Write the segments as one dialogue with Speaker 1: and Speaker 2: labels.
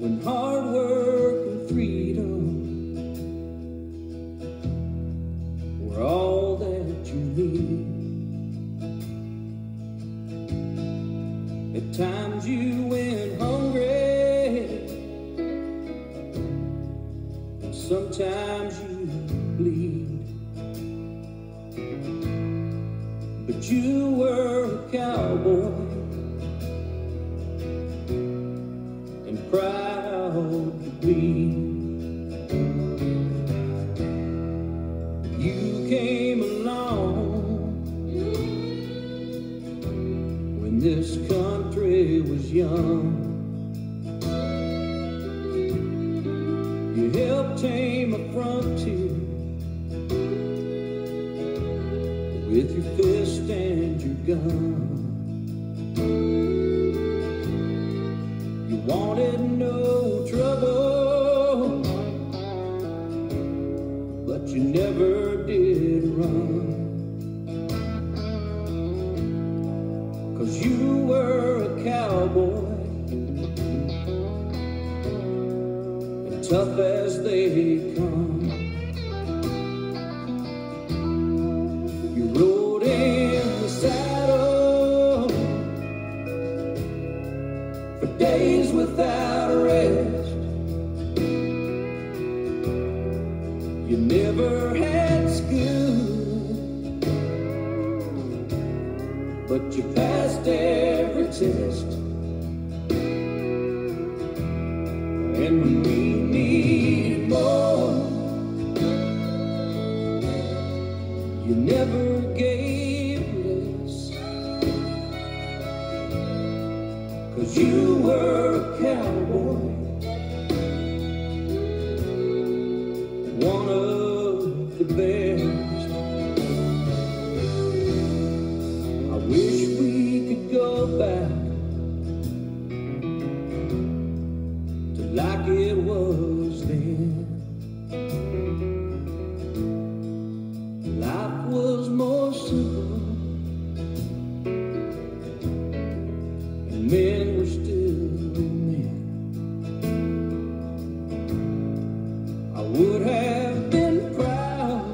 Speaker 1: When hard work and freedom were all that you need. At times you went hungry, and sometimes you bleed. But you were a cowboy and proud to be. You came along when this country was young. You helped tame a frontier with your fist and your gun. You wanted no trouble, but you never did run. Cause you were a cowboy, tough as they come. For days without rest. You never had school, but you passed every test. And when we needed more, you never gave You were a cowboy, one of the best. I wish we could go back to like it was then. Life was more simple, and would have been proud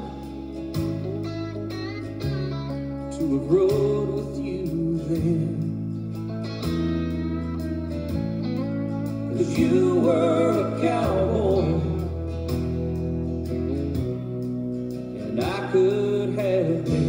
Speaker 1: to have rode with you then. Cause you were a cowboy, and I could have been.